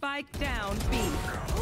Spike down B.